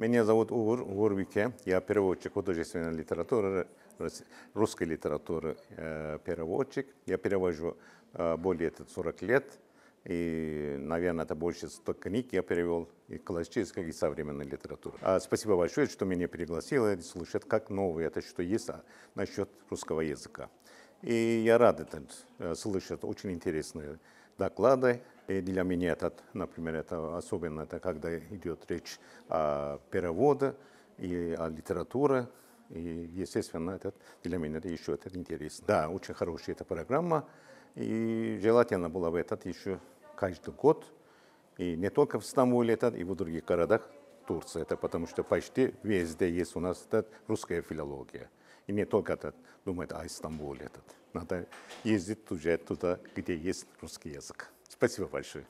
Меня зовут Ур, Ур Вике. Я переводчик художественной литературы, рус- русской литературы э, переводчик. Я перевожу э, более это 40 лет. И, наверное, это больше 100 книг я перевел и классической, и современной литературы. А спасибо большое, что меня пригласили слушать, как новое это, что есть а, насчет русского языка. И я рад это, э, слышать очень интересные доклады. И для меня это, например, это особенно, это когда идет речь о переводе и о литературе. И, естественно, это для меня это еще это интересно. Да, очень хорошая эта программа. И желательно было бы этот еще каждый год. И не только в Стамбуле, это, и в других городах Турции. Это потому что почти везде есть у нас этот, русская филология. И не только этот, думает о Стамбуле. Этот. Надо ездить уже туда, где есть русский язык. Спасибо большое.